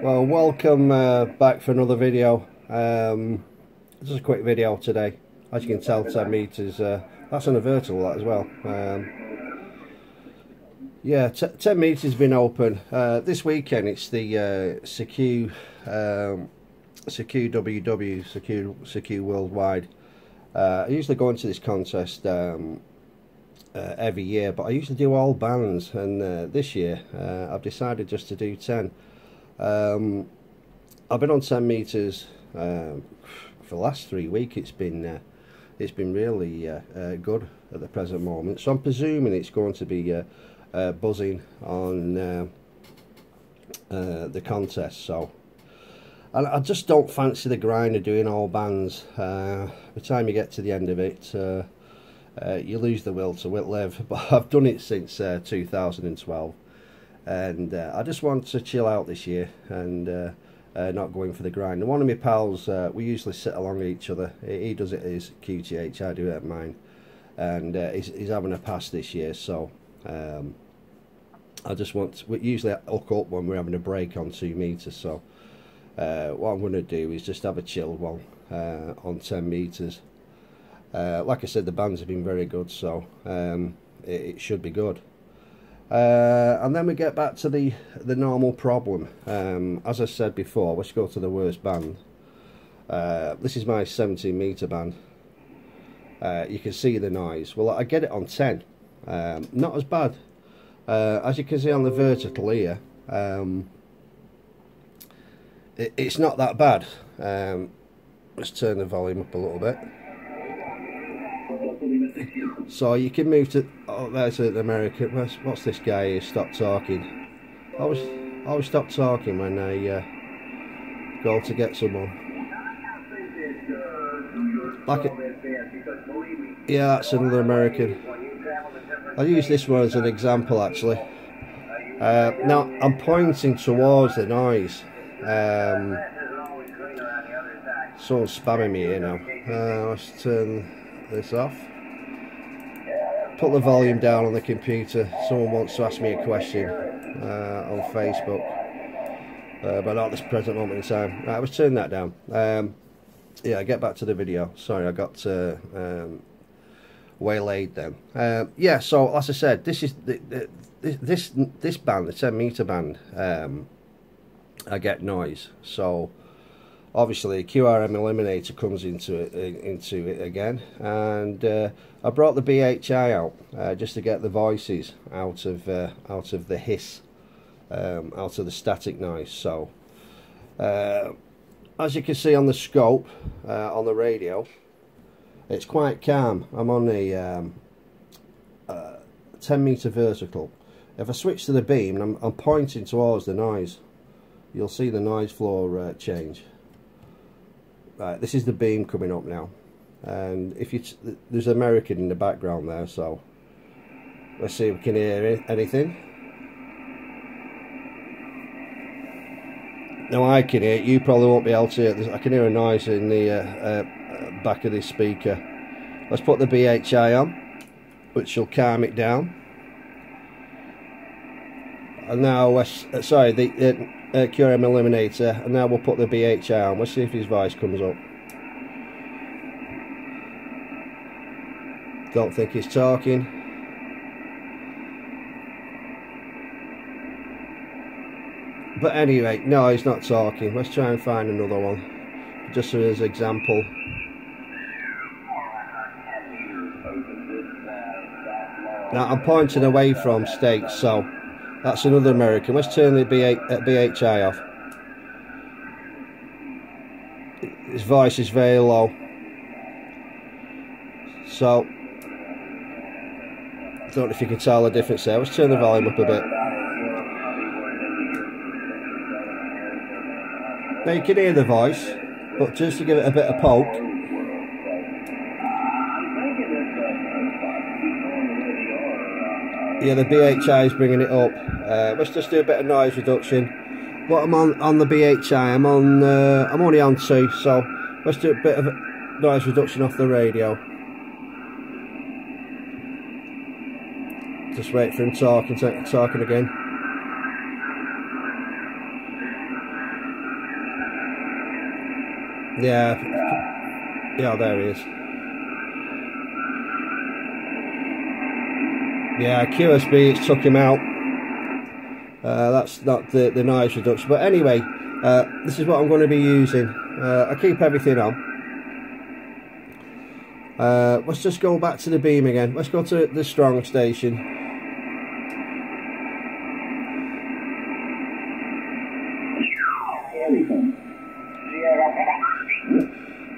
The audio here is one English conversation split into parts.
Well, welcome uh, back for another video. Um, is a quick video today. As you can tell, 10 metres. Uh, that's on a vertical, that as well. Um, yeah, 10 metres has been open. Uh, this weekend it's the uh, CQ, um, WW, CQ, CQ Worldwide. Uh, I usually go into this contest um, uh, every year, but I usually do all bands, and uh, this year I've decided just to do 10. Um, I've been on 10 meters um, for the last three weeks. It's been uh, it's been really uh, uh, good at the present moment. So I'm presuming it's going to be uh, uh, buzzing on uh, the contest. So and I just don't fancy the grind of doing all bands. by the time you get to the end of it, you lose the will to live. But I've done it since 2012 and uh, I just want to chill out this year and uh, uh, not going for the grind. And one of my pals, uh, we usually sit along each other. He, does it at his QTH, I do it at mine, and uh, he's, he's, having a pass this year. So um, I just want to, we usually hook up when we're having a break on two meters. So uh, what I'm going to do is just have a chilled one on 10 meters. like I said, the bands have been very good, so um, it, it should be good. Uh, and then we get back to the the normal problem. Um, as I said before, let's go to the worst band. Uh, this is my 17 meter band. Uh, you can see the noise. Well, I get it on 10. Um, not as bad. Uh, as you can see on the vertical here, um, it, it's not that bad. Um, let's turn the volume up a little bit. So you can move to oh there's an American what's, this guy here stop talking? I always I always stop talking when I uh, go to get someone. Like it yeah that's another American. I'll use this one as an example actually. Uh, now I'm pointing towards the noise. Um, someone's spamming me here now. Uh, let's turn this off put the volume down on the computer. Someone wants to ask me a question uh, on Facebook, uh, but not at this present moment in time. Right, I was turning that down. Um, yeah, get back to the video. Sorry, I got uh, um, waylaid then. Uh, yeah, so as I said, this is the, the, this this band, the 10 meter band. Um, I get noise, so obviously QRM eliminator comes into it into it again. And uh, I brought the BHI out uh, just to get the voices out of uh, out of the hiss um, out of the static noise. So uh, as you can see on the scope uh, on the radio it's quite calm. I'm on a um, uh, 10 meter vertical. If I switch to the beam I'm, I'm pointing towards the noise you'll see the noise floor change Right, this is the beam coming up now. And if you there's American in the background there, so let's see if we can hear anything. Now I can hear it, you probably won't be able to hear it. I can hear a noise in the uh, uh, back of this speaker. Let's put the BHI on, which will calm it down. And now, uh, sorry, the, uh, Eliminator and now we'll put the BHI on. Let's see if his voice comes up. Don't think he's talking. But anyway, no, he's not talking. Let's try and find another one. Just as an example. Now I'm pointing away from states, so that's another American. Let's turn the BH, uh, BHI off. His voice is very low. So, I don't know if you can tell the difference there. Let's turn the volume up a bit. Now you can hear the voice, but just to give it a bit of poke, yeah, the BHI is bringing it up. Uh, let's just do a bit of noise reduction. What I'm on on the BHI, I'm on. Uh, I'm only on two, so let's do a bit of noise reduction off the radio. Just wait for him talking, talking again. Yeah, yeah, there he is. Yeah, QSB, it's took him out. Uh, that's not the, the noise reduction. But anyway, uh, this is what I'm going to be using. Uh, I keep everything on. Uh, let's just go back to the beam again. Let's go to the strong station.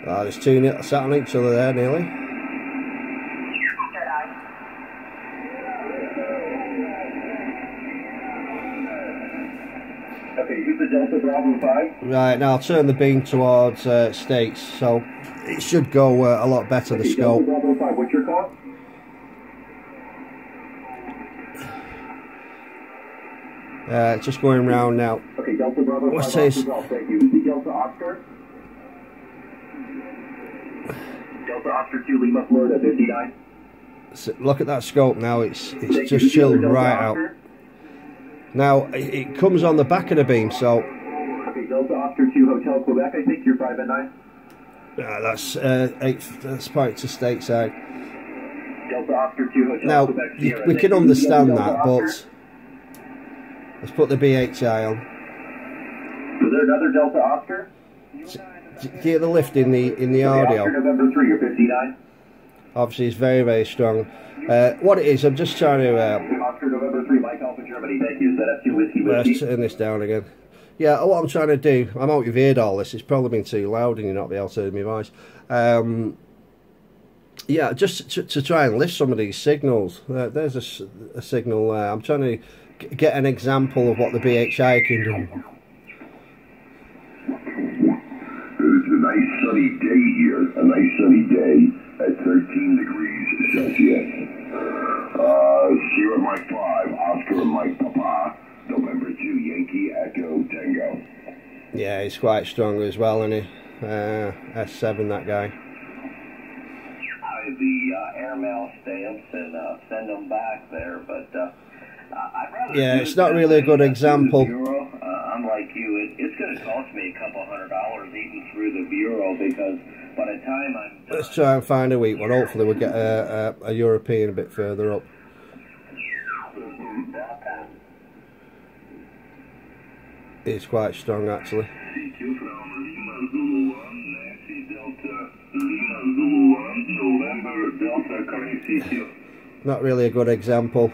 Oh, there's two sat on each other there nearly. Right, now I'll turn the beam towards uh, States, so it should go uh, a lot better, the scope. What's your call? Uh, just going round now. Okay, Delta Bravo. What's this? Thank you. Delta Oscar. Delta Oscar 2 Lima, Florida 59. So look at that scope now, it's it's Thank just chilled right Oscar. out. Now, it, it, comes on the back of the beam, so... Oscar 2 Hotel Quebec, I think you're 5 at 9. Uh, that's uh, eight, that's point to stateside. Delta Oscar 2 Hotel now, Quebec, you, we can understand that, but... Let's put the BHI on. Is there another Delta Oscar? Do you hear the lift in the in the audio? November 3 or 59. Obviously, it's very, very strong. Uh, what it is, I'm just trying to. Uh, Oscar November 3, Mike Alpha Germany. Thank you. Is that F2 Whiskey Whiskey? Let's turn this down again. Yeah, what I'm trying to do, I know you've heard all this, it's probably been too loud and you're not be able to hear my voice. Um, yeah, just to, to, try and lift some of these signals. Uh, there's a, a signal there. I'm trying to get an example of what the BHI can do. It's a nice sunny day here, a nice sunny day at 13 degrees Celsius. Uh, Sierra Mike 5, Oscar Mike Echo Tango. Yeah, he's quite strong as well, isn't he? Uh, S7, that guy. The uh, airmail stamps and uh, send them back there, but uh, yeah, it's not really a good example. Uh, unlike you, it, it's going to cost me a couple hundred dollars even through the bureau because by the time I'm done, let's try and find a weak one. Hopefully, we'll get a, a, a European a bit further up. It's quite strong actually. Not really a good example.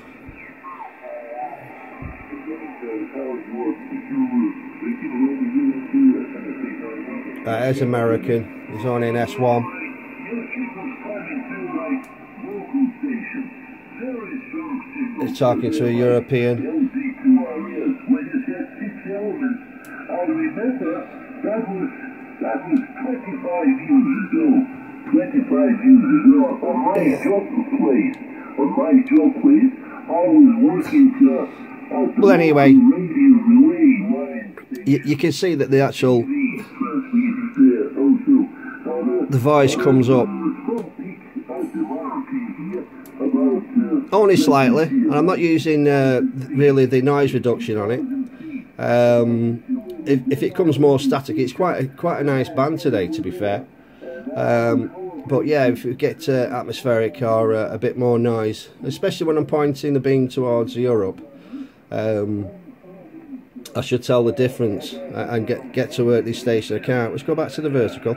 Uh, that is American. He's on in S1. He's talking to a European. That was, that was 25 years ago. 25 on my job place. On my job place, I was working to... Well, anyway, you, you can see that the actual the voice comes up only slightly and I'm not using uh, really the noise reduction on it um, if, if, it comes more static it's quite a, quite a nice band today to be fair um, but yeah if we get uh, atmospheric or uh, a bit more noise especially when I'm pointing the beam towards Europe um, I should tell the difference and get get to work this station I can't let's go back to the vertical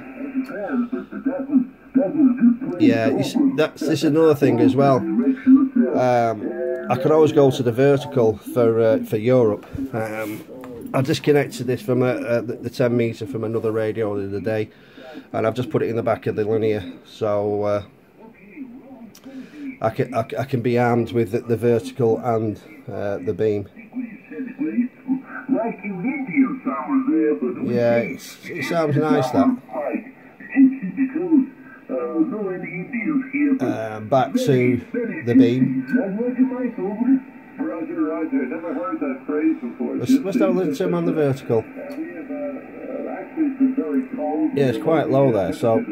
yeah, that's this is another thing as well. Um, I could always go to the vertical for uh, for Europe. Um, I disconnected this from a, uh, the, the 10 meter from another radio the other day, and I've just put it in the back of the linear, so uh, I can I, I, can be armed with the, the vertical and uh, the beam. Yeah, it sounds nice that. Uh, back to the beam. Let's, let's have a listen to him on the vertical. Yeah, it's quite low there, so.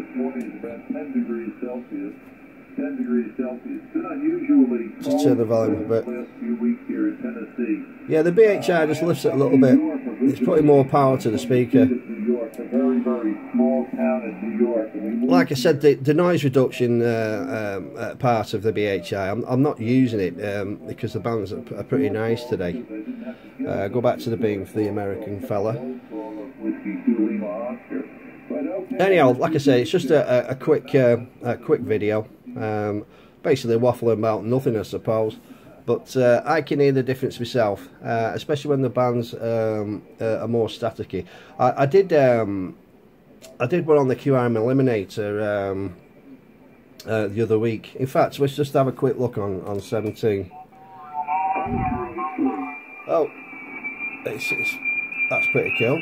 10 degrees Celsius. It's unusually Just turn the volume a bit. Yeah, the BHI just lifts it a little bit. It's putting more power to the speaker. Like I said, the, the noise reduction uh, um, uh, part of the BHI, I'm, I'm not using it um, because the bands are, are pretty nice today. Uh, go back to the beam for the American fella. Anyhow, like I say, it's just a, a, quick uh, a quick video. Um, basically waffling about nothing, I suppose. But uh, I can hear the difference myself, uh, especially when the bands um, uh, are more staticky. I, I did um, I did one on the QRM Eliminator um, uh, the other week. In fact, let's just have a quick look on, on 17. Oh, it's, it's, that's pretty cool.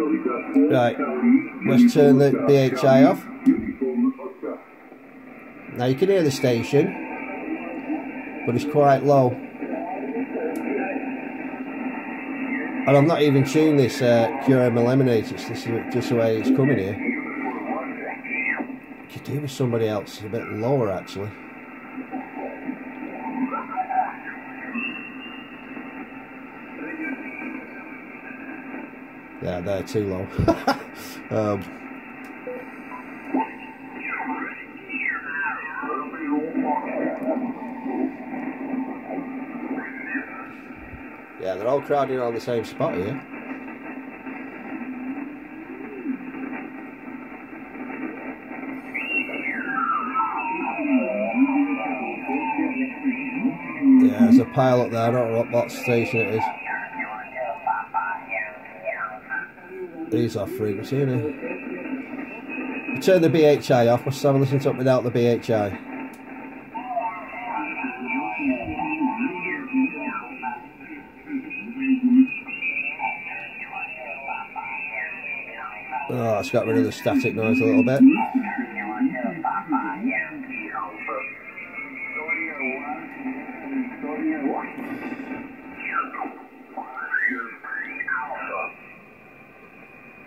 Right, let's turn the BHI off. Now you can hear the station, but it's quite low. And I'm not even tuning this uh, QRM Eliminator, it's just, just the way it's coming here. Could do with somebody else, it's a bit lower actually. Yeah, they're too low. um, yeah, they're all crowding on the same spot here. Yeah, there's a pile up there. I don't know what, what station it is. He's off frequency, isn't he? Turn the BHI off. Let's have a listen to it without the BHI. Oh, ah, it's got rid of the static noise a little bit.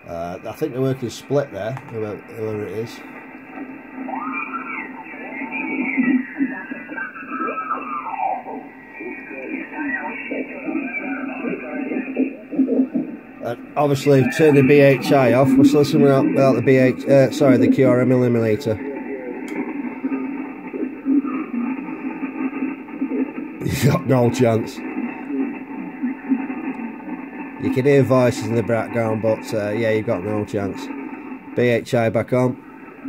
Uh, I think the work is split there, whoever, whoever it is. Uh, obviously, turn the BHI off. We're listening without, without the BH. Uh, sorry, the QRM eliminator. You got no chance. You can hear voices in the background, but uh, yeah, you've got no chance. BHI back on.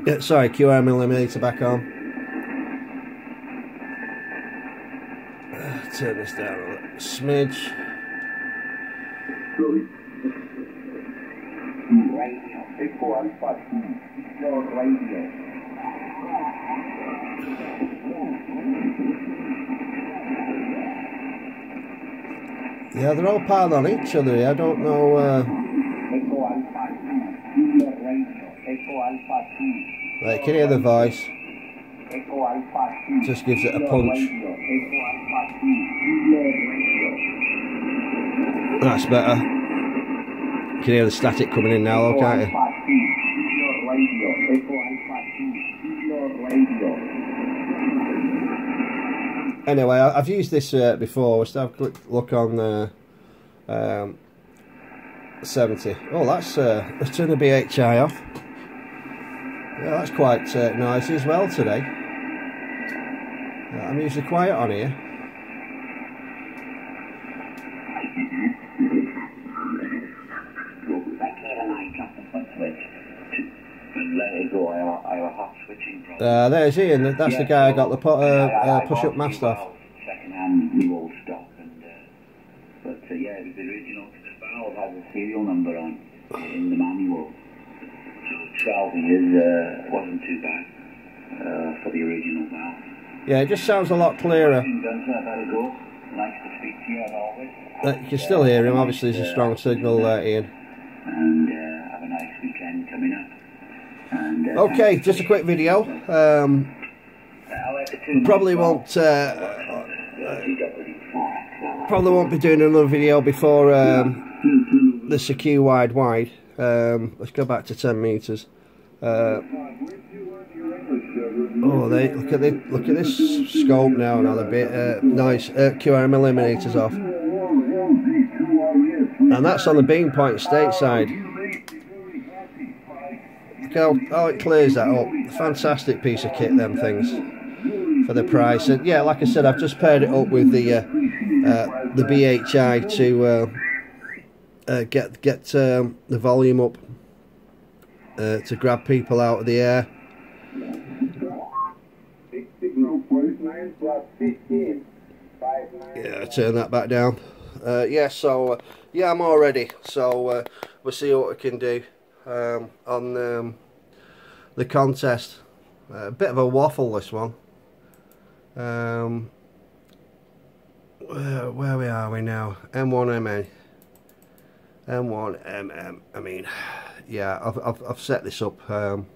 Yeah, sorry, QRM eliminator back on. Turn this down a little smidge. Radio. Echo Alpha 2. Your radio. Yeah, they're all piled on each other. I don't know. Uh, Echo Alpha 2. Echo Alpha 2. like, can hear the voice. Echo Alpha 2. Just gives it a punch. Echo Alpha 2. That's better. You can hear the static coming in now, though, can't you? Alpha 2. Your radio. Echo Alpha 2. Your radio. Anyway, I- I've used this uh, before. Let's have a quick look on uh, um, 70. Oh, that's. Uh, let's turn the BHI off. Yeah, that's quite uh, noisy as well today. Uh, I'm usually quiet on here. Like when I got the foot switch to, and let it go, I have, a- I have a hot switching problem. Uh, there's Ian. That's the guy I got the pu- uh, uh, push-up mast off. Second-hand new old stock, and uh, but uh, yeah, it was the original. The valve has a serial number on in the manual. So 12 years uh, wasn't too bad uh, for the original valve. Yeah, it just sounds a lot clearer. Gunther, I better go. Nice to speak to you as always. You can still hear him. Obviously, there's a strong signal, uh, Ian. And uh, have a nice weekend coming up. And, uh, Okay, just a quick video. Um, probably won't. Uh, probably won't be doing another video before um, the CQ wide wide. Um, let's go back to 10 meters. Uh, oh, they look at the look at this scope now. Another bit uh, nice. Uh, QRM eliminators off. and that's on the beam point stateside. How, how it clears that up. Fantastic piece of kit, them things, for the price. And yeah, like I said, I've just paired it up with the uh, uh, the BHI to uh, uh, get get um, the volume up uh, to grab people out of the air. Yeah, turn that back down. Uh, yeah, so uh, yeah, I'm all ready. So uh, we'll see what we can do um, on um, the contest. a bit of a waffle this one. Um, where, where we are we now? M1MA. M1MM. I mean, yeah, I've, I've, I've set this up. Um,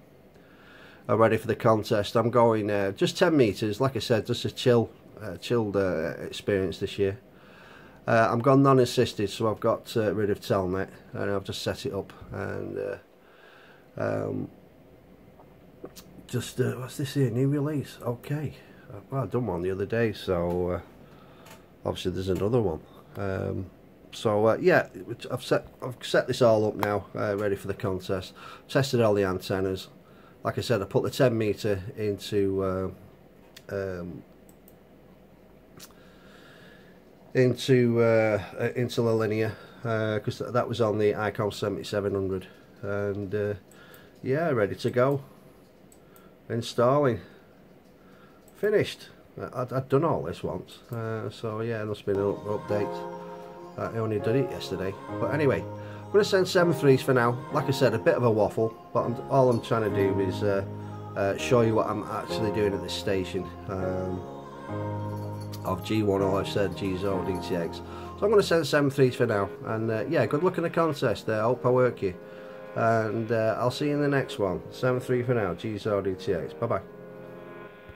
I'm ready for the contest. I'm going uh, just 10 metres, like I said, just a chill, uh, chilled uh, experience this year. Uh, I'm gone non-assisted, so I've got uh, rid of telnet, and I've just set it up. And uh, um, just what's this here? New release. Okay. Well, I done one the other day, so obviously there's another one. Um, so yeah, I've set I've set this all up now, ready for the contest. Tested all the antennas like I said I put the 10 meter into uh, um, into uh, uh into the linear because uh, that was on the Icom 7700 and uh, yeah ready to go installing finished I'd, I'd done all this once uh, so yeah there's been an update I only did it yesterday but anyway I'm going to send seven threes for now. Like I said, a bit of a waffle, but I'm, all I'm trying to do is uh, uh, show you what I'm actually doing at this station um, of G1 or I said G0 DTX. So I'm going to send seven threes for now. And uh, yeah, good luck in the contest there. I hope I work you. And uh, I'll see you in the next one. 7-3 for now, G0 DTX. Bye-bye.